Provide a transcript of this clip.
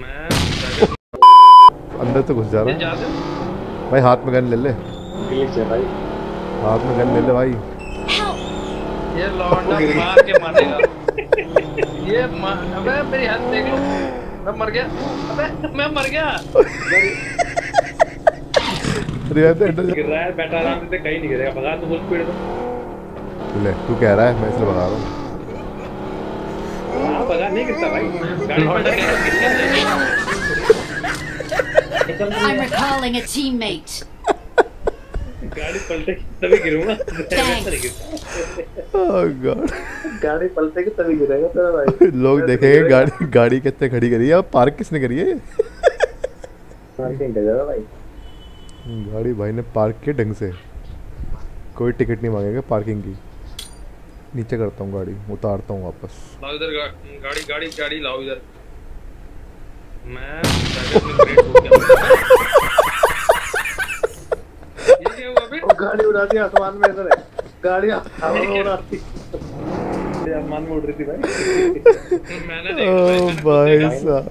मैं अंदर तो घुस जा रहा है। भाई हाथ में गन ले ले। भाई। हाथ में गन ले ले भाई। ये लौंडा मार के मारेगा। ये मा- अबे मेरी हाथ देख लो। मैं मर गया। अबे मैं मर गया। गिर रहा है बैठा आराम से कहीं नहीं गिरेगा। भगा तो फुल स्पीड तो ले तू कह रहा है मैं इसलिए बता रहा हूँ। नहीं गिरता भाई। गाड़ी पलट I'm recalling a teammate. गाड़ी पलटे तभी गिरूँगा। ओह गॉड गाड़ी पलटेगी तभी गिरेगा तेरा भाई। लोग देखेंगे गाड़ी गाड़ी कितने खड़ी करी है पार्क किसने करी है? पार्किंग का जगह भाई। गाड़ी भाई ने पार्क किया ढंग से। कोई टिकट नहीं मांगेगा पार्किंग की। नीचे करता हूँ गाड़ी उतारता हूँ वापस। लाओ इधर गा, गाड़ी गाड़ी गाड़ी लाओ इधर। मैं हो ये क्या हुआ बे गाड़ी उड़ा दी आसमान में इधर है। गाड़ी हवा में उड़ा दी। आसमान में उड़ रही थी भाई। मैंने देखा। भाई साहब।